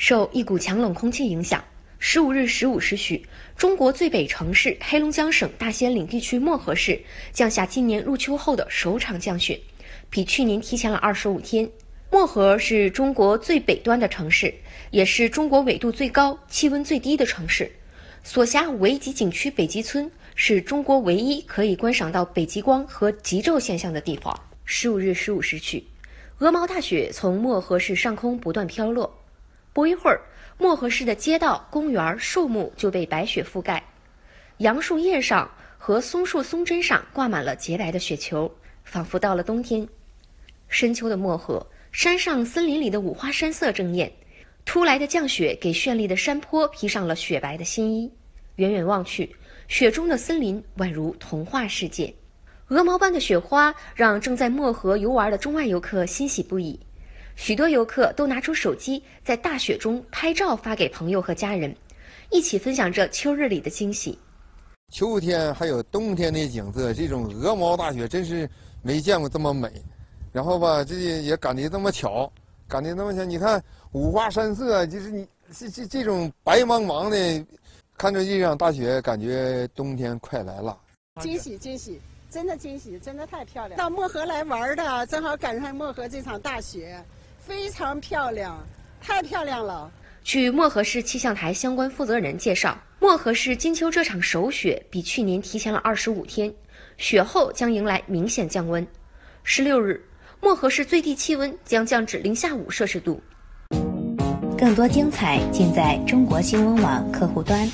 受一股强冷空气影响，十五日十五时许，中国最北城市黑龙江省大兴安岭地区漠河市降下今年入秋后的首场降雪，比去年提前了二十五天。漠河是中国最北端的城市，也是中国纬度最高、气温最低的城市。所辖五 A 级景区北极村是中国唯一可以观赏到北极光和极昼现象的地方。十五日十五时许，鹅毛大雪从漠河市上空不断飘落。不一会儿，漠河市的街道、公园、树木就被白雪覆盖，杨树叶上和松树松针上挂满了洁白的雪球，仿佛到了冬天。深秋的漠河，山上森林里的五花山色正艳，突来的降雪给绚丽的山坡披上了雪白的新衣。远远望去，雪中的森林宛如童话世界，鹅毛般的雪花让正在漠河游玩的中外游客欣喜不已。许多游客都拿出手机，在大雪中拍照发给朋友和家人，一起分享着秋日里的惊喜。秋天还有冬天的景色，这种鹅毛大雪真是没见过这么美。然后吧，这也赶得这么巧，赶得那么巧。你看五花山色，就是你这这这种白茫茫的，看着这场大雪，感觉冬天快来了。惊喜惊喜，真的惊喜，真的太漂亮。到漠河来玩的，正好赶上漠河这场大雪。非常漂亮，太漂亮了。据漠河市气象台相关负责人介绍，漠河市金秋这场首雪比去年提前了二十五天，雪后将迎来明显降温。十六日，漠河市最低气温将降至零下五摄氏度。更多精彩尽在中国新闻网客户端。